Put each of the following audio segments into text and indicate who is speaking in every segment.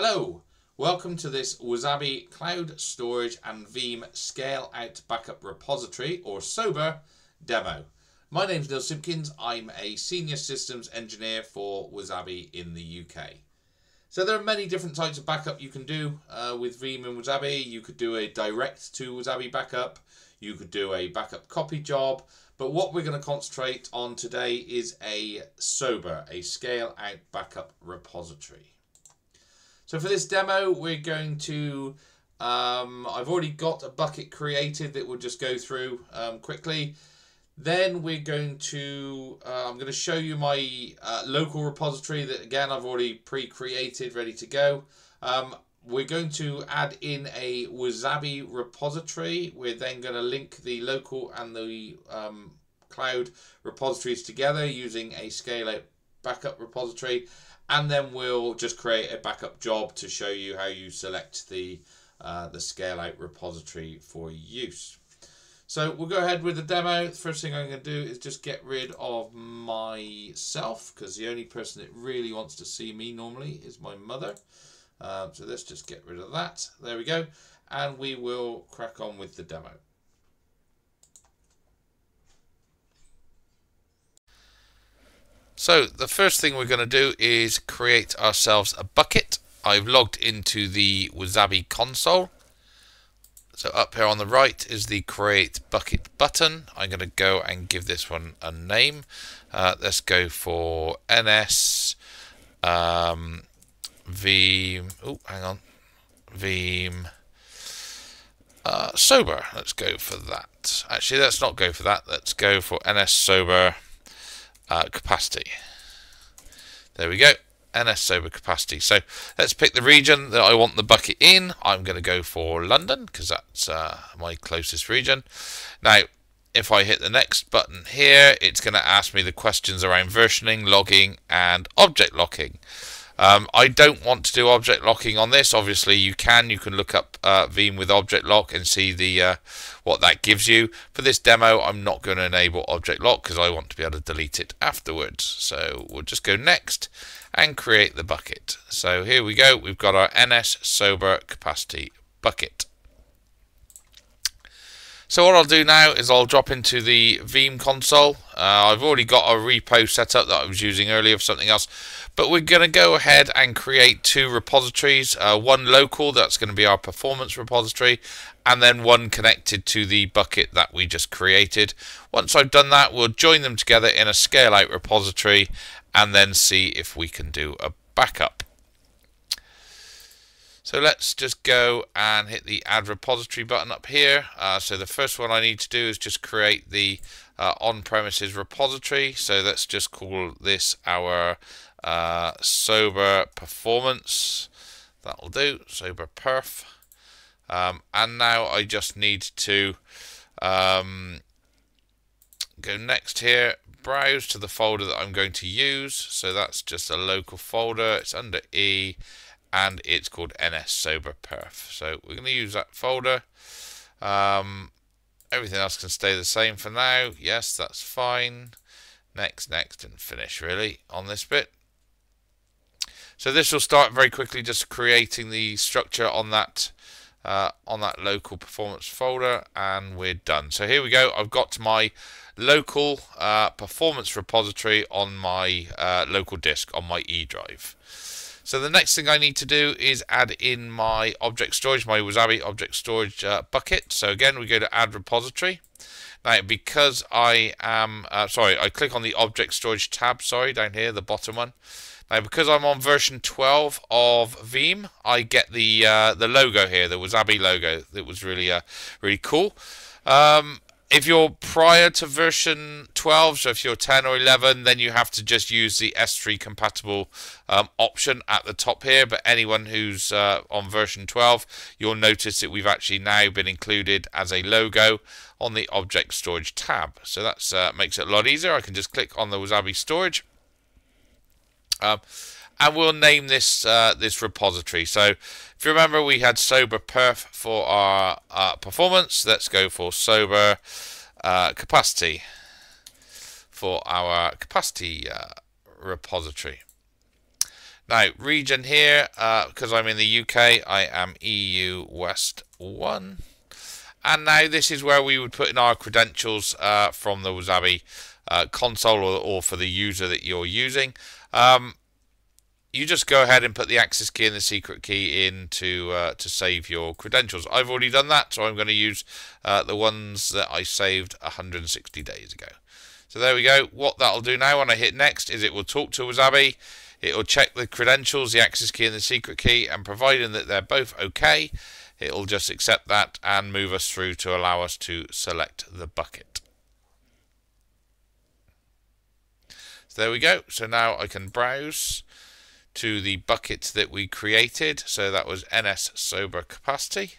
Speaker 1: Hello, welcome to this Wasabi Cloud Storage and Veeam Scale Out Backup Repository, or SOBR, demo. My name's Neale Simpkins, I'm a Senior Systems Engineer for Wasabi in the UK. So there are many different types of backup you can do uh, with Veeam and Wasabi. You could do a direct to Wasabi backup, you could do a backup copy job, but what we're going to concentrate on today is a SOBR, a Scale Out Backup Repository. So for this demo, we're going to, um, I've already got a bucket created that we'll just go through um, quickly. Then we're going to, uh, I'm going to show you my uh, local repository that again I've already pre-created, ready to go. Um, we're going to add in a Wasabi repository. We're then going to link the local and the um, cloud repositories together using a scale out backup repository and then we'll just create a backup job to show you how you select the uh, the scale out repository for use. So we'll go ahead with the demo. First thing I'm going to do is just get rid of myself because the only person that really wants to see me normally is my mother. Uh, so let's just get rid of that. There we go. And we will crack on with the demo.
Speaker 2: So the first thing we're going to do is create ourselves a bucket. I've logged into the Wasabi console. So up here on the right is the create bucket button. I'm going to go and give this one a name. Uh, let's go for NS um, Veeam. Oh, hang on. Veeam uh, SOBR. Let's go for that. Actually, let's not go for that. Let's go for NS SOBR uh, capacity. There we go. NS SOBR capacity. So let's pick the region that I want the bucket in. I'm going to go for London because that's uh, my closest region. Now, if I hit the next button here, it's going to ask me the questions around versioning, logging, and object locking. Um, I don't want to do object locking on this. Obviously, you can. You can look up uh, Veeam with object lock and see the uh, what that gives you. For this demo, I'm not going to enable object lock because I want to be able to delete it afterwards. So we'll just go next and create the bucket. So here we go. We've got our NS SOBR capacity bucket. So what I'll do now is I'll drop into the Veeam console. Uh, I've already got a repo set up that I was using earlier for something else. But we're going to go ahead and create two repositories. Uh, one local, that's going to be our performance repository. And then one connected to the bucket that we just created. Once I've done that, we'll join them together in a scale out repository. And then see if we can do a backup. So let's just go and hit the add repository button up here. Uh, so the first one I need to do is just create the uh, on-premises repository. So let's just call this our uh, SOBR performance. That'll do. SOBR perf. Um, and now I just need to um, go next here, browse to the folder that I'm going to use. So that's just a local folder. It's under E and it's called NS SOBR Perf. So we're going to use that folder. Um, everything else can stay the same for now. Yes, that's fine. Next, next, and finish really on this bit. So this will start very quickly just creating the structure on that uh, on that local performance folder and we're done. So here we go. I've got my local uh, performance repository on my uh, local disk on my E drive. So the next thing I need to do is add in my object storage, my Wasabi object storage uh, bucket. So again, we go to add repository. Now, because I am, uh, sorry, I click on the object storage tab, sorry, down here, the bottom one. Now, because I'm on version 12 of Veeam, I get the uh, the logo here, the Wasabi logo. That was really, uh, really cool. Um, if you're prior to version 12, so if you're 10 or 11, then you have to just use the S3 compatible um, option at the top here. But anyone who's uh, on version 12, you'll notice that we've actually now been included as a logo on the object storage tab. So that uh, makes it a lot easier. I can just click on the Wasabi storage. Um, and we'll name this uh, this repository. So if you remember, we had SOBR Perf for our uh, performance. Let's go for SOBR uh, Capacity for our capacity uh, repository. Now, region here, because uh, I'm in the UK, I am EU West 1. And now this is where we would put in our credentials uh, from the Wasabi console or, or, for the user that you're using. Um, you just go ahead and put the access key and the secret key in to, uh, to save your credentials. I've already done that, so I'm going to use uh, the ones that I saved 160 days ago. So there we go. What that'll do now when I hit next is it will talk to Wasabi it will check the credentials, the access key and the secret key and providing that they're both okay, it will just accept that and move us through to allow us to select the bucket. So there we go. So now I can browse to the bucket that we created. So that was NS SOBR Capacity.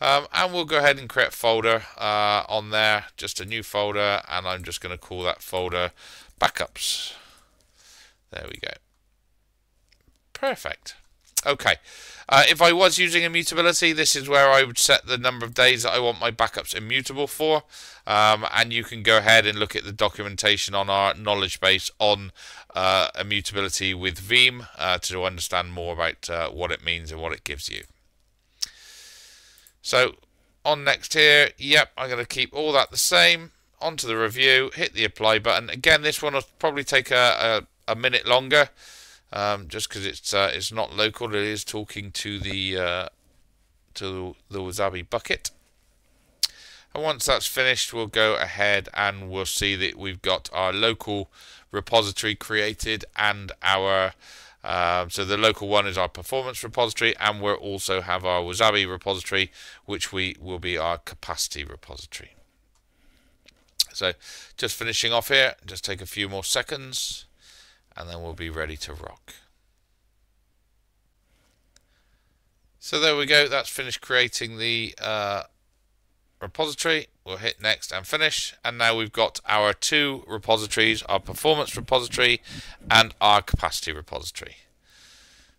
Speaker 2: Um, and we'll go ahead and create a folder uh, on there, just a new folder, and I'm just going to call that folder backups. There we go. Perfect. Okay. Uh, if I was using immutability, this is where I would set the number of days that I want my backups immutable for. Um, and you can go ahead and look at the documentation on our knowledge base on uh, immutability with Veeam uh, to understand more about uh, what it means and what it gives you. So on next here, yep, I'm going to keep all that the same. Onto the review, hit the apply button. Again, this one will probably take a, a, a minute longer um, just because it's uh, it's not local. It is talking to the uh, to the Wasabi bucket. And once that's finished, we'll go ahead and we'll see that we've got our local repository created and our um, so the local one is our performance repository and we'll also have our Wasabi repository which we will be our capacity repository. So just finishing off here, just take a few more seconds and then we'll be ready to rock. So there we go, that's finished creating the uh, repository. We'll hit next and finish. And now we've got our two repositories, our performance repository and our capacity repository.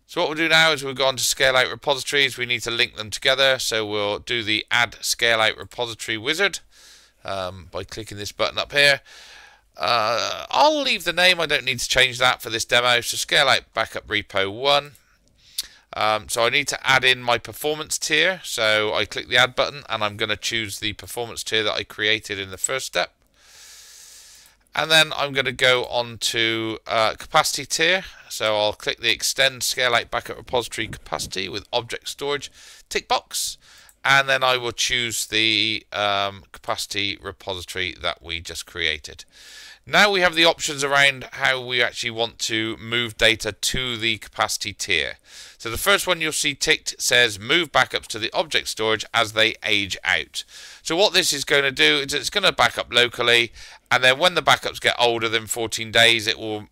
Speaker 2: So what we'll do now is we'll go on to scale out repositories. We need to link them together. So we'll do the add scale out repository wizard um, by clicking this button up here. Uh, I'll leave the name. I don't need to change that for this demo. So scale out backup repo 1. Um, so I need to add in my performance tier. So I click the add button and I'm going to choose the performance tier that I created in the first step. And then I'm going to go on to uh, capacity tier. So I'll click the extend scale out backup repository capacity with object storage tick box and then I will choose the um, capacity repository that we just created. Now we have the options around how we actually want to move data to the capacity tier. So the first one you'll see ticked says move backups to the object storage as they age out. So what this is going to do is it's going to back up locally and then when the backups get older than 14 days it will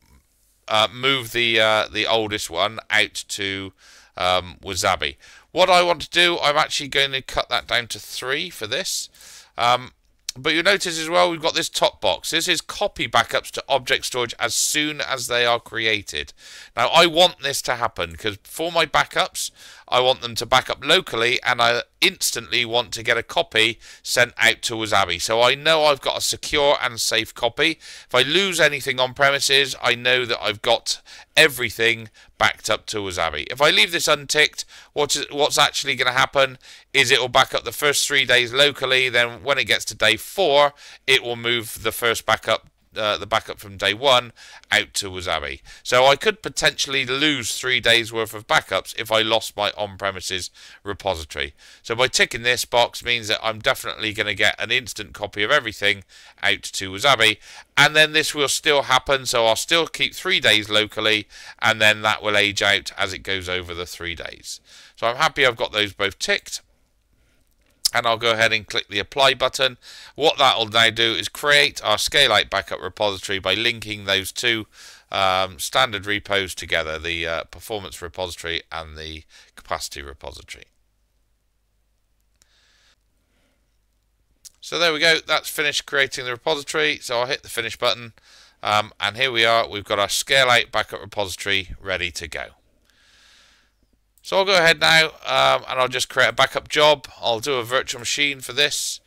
Speaker 2: uh, move the uh, the oldest one out to um, Wasabi. What I want to do, I'm actually going to cut that down to three for this. Um, but you'll notice as well, we've got this top box. This is copy backups to object storage as soon as they are created. Now, I want this to happen because for my backups, I want them to back up locally and I instantly want to get a copy sent out to Wasabi. So I know I've got a secure and safe copy. If I lose anything on premises, I know that I've got everything backed up to Wasabi. If I leave this unticked, what's, what's actually going to happen is it will back up the first three days locally. Then when it gets to day four, it will move the first backup uh, the backup from day one out to Wasabi. So I could potentially lose three days worth of backups if I lost my on-premises repository. So by ticking this box means that I'm definitely going to get an instant copy of everything out to Wasabi. And then this will still happen. So I'll still keep three days locally and then that will age out as it goes over the three days. So I'm happy I've got those both ticked and I'll go ahead and click the apply button. What that will now do is create our scale out backup repository by linking those two um, standard repos together, the uh, performance repository and the capacity repository. So there we go, that's finished creating the repository. So I'll hit the finish button um, and here we are, we've got our scale out backup repository ready to go. So I'll go ahead now um, and I'll just create a backup job. I'll do a virtual machine for this.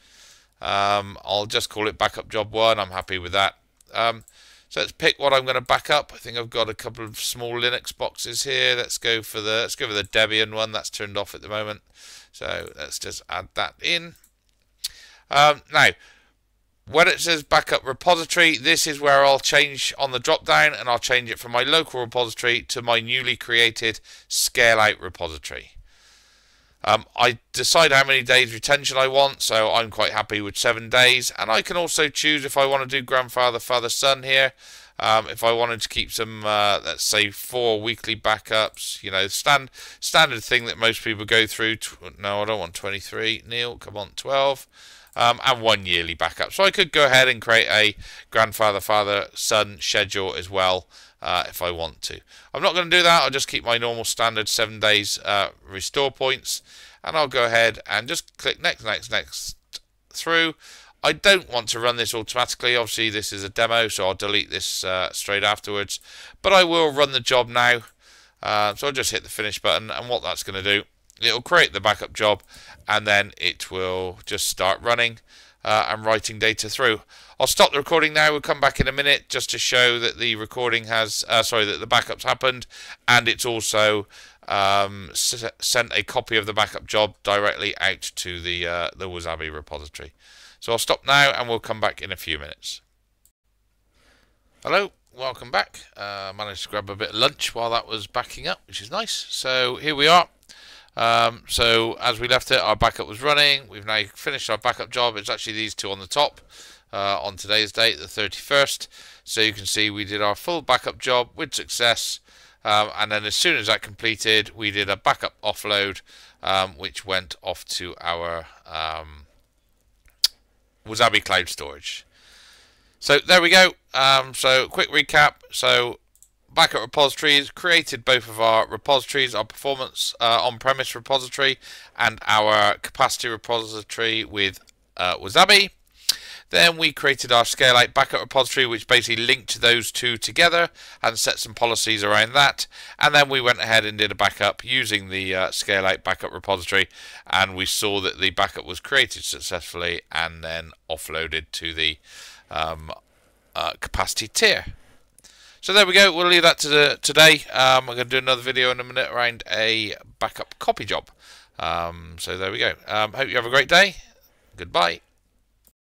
Speaker 2: Um, I'll just call it backup job one. I'm happy with that. Um, So let's pick what I'm going to back up. I think I've got a couple of small Linux boxes here. Let's go for the let's go for the Debian one. That's turned off at the moment. So let's just add that in. Um, now, when it says backup repository, this is where I'll change on the drop down and I'll change it from my local repository to my newly created scale out repository. Um, I decide how many days retention I want, so I'm quite happy with seven days. And I can also choose if I want to do grandfather, father, son here. Um, if I wanted to keep some, uh, let's say, four weekly backups, you know, stand standard thing that most people go through. no, I don't want 23. Neale, come on, 12 um, and one yearly backup. So I could go ahead and create a grandfather, father, son schedule as well uh, if I want to. I'm not going to do that. I'll just keep my normal standard seven days uh, restore points, and I'll go ahead and just click next, next, next through. I don't want to run this automatically. Obviously, this is a demo, so I'll delete this uh, straight afterwards. But I will run the job now. Uh, so I'll just hit the finish button, and what that's going to do it'll create the backup job and then it will just start running uh, and writing data through. I'll stop the recording now. We'll come back in a minute just to show that the recording has, uh, sorry, that the backup's happened and it's also um, sent a copy of the backup job directly out to the uh, the Wasabi repository. So I'll stop now and we'll come back in a few minutes. Hello, welcome back. Uh, managed to grab a bit of lunch while that was backing up, which is nice. So here we are. Um, so as we left it, our backup was running. We've now finished our backup job. It's actually these two on the top uh, on today's date, the 31st. So you can see we did our full backup job with success. Um, and then as soon as that completed, we did a backup offload, um, which went off to our um, Wasabi Cloud Storage. So there we go. Um, so quick recap. So backup repositories created both of our repositories, our performance uh, on-premise repository and our capacity repository with uh, Wasabi. Then we created our scale out backup repository, which basically linked those two together and set some policies around that. And then we went ahead and did a backup using the uh, scale out backup repository, and we saw that the backup was created successfully and then offloaded to the um, uh, capacity tier. So there we go. We'll leave that to the, today. Um, I'm going to do another video in a minute around a backup copy job. Um, so there we go. Um, hope you have a great day. Goodbye.